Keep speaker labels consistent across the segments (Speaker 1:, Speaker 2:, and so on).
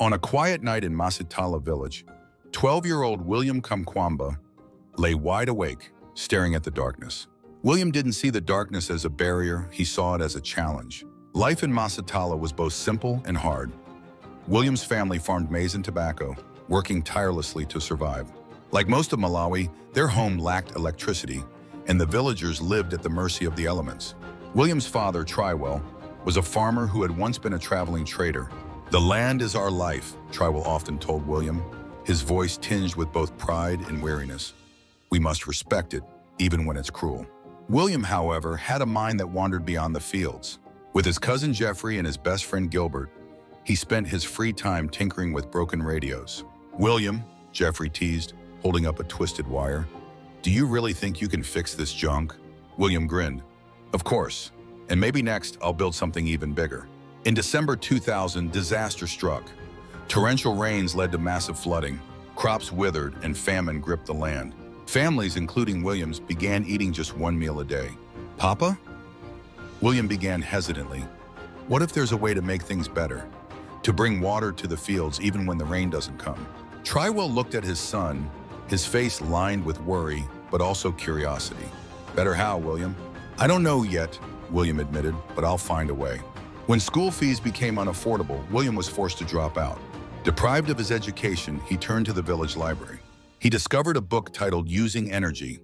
Speaker 1: On a quiet night in Masitala village, 12-year-old William Kamkwamba lay wide awake, staring at the darkness. William didn't see the darkness as a barrier, he saw it as a challenge. Life in Masitala was both simple and hard. William's family farmed maize and tobacco, working tirelessly to survive. Like most of Malawi, their home lacked electricity, and the villagers lived at the mercy of the elements. William's father, Trywell, was a farmer who had once been a traveling trader. The land is our life, Trywell often told William, his voice tinged with both pride and weariness. We must respect it, even when it's cruel. William, however, had a mind that wandered beyond the fields. With his cousin Jeffrey and his best friend Gilbert, he spent his free time tinkering with broken radios. William, Jeffrey teased, holding up a twisted wire, do you really think you can fix this junk? William grinned. Of course, and maybe next I'll build something even bigger. In December 2000, disaster struck. Torrential rains led to massive flooding. Crops withered and famine gripped the land. Families, including Williams, began eating just one meal a day. Papa? William began hesitantly. What if there's a way to make things better? To bring water to the fields even when the rain doesn't come? Trywell looked at his son, his face lined with worry, but also curiosity. Better how, William? I don't know yet, William admitted, but I'll find a way. When school fees became unaffordable, William was forced to drop out. Deprived of his education, he turned to the village library. He discovered a book titled Using Energy.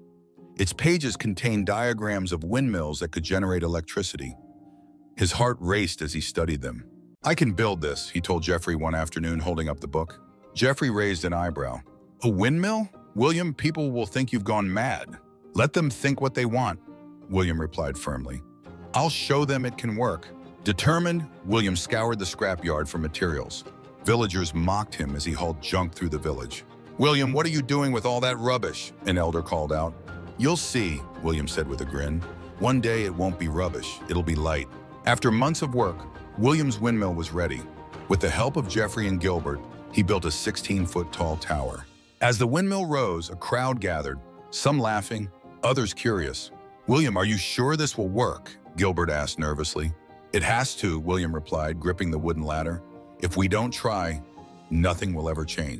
Speaker 1: Its pages contained diagrams of windmills that could generate electricity. His heart raced as he studied them. I can build this, he told Jeffrey one afternoon holding up the book. Jeffrey raised an eyebrow. A windmill? William, people will think you've gone mad. Let them think what they want, William replied firmly. I'll show them it can work. Determined, William scoured the scrapyard for materials. Villagers mocked him as he hauled junk through the village. William, what are you doing with all that rubbish? An elder called out. You'll see, William said with a grin. One day it won't be rubbish, it'll be light. After months of work, William's windmill was ready. With the help of Jeffrey and Gilbert, he built a 16-foot tall tower. As the windmill rose, a crowd gathered, some laughing, others curious. William, are you sure this will work? Gilbert asked nervously. It has to, William replied, gripping the wooden ladder. If we don't try, nothing will ever change.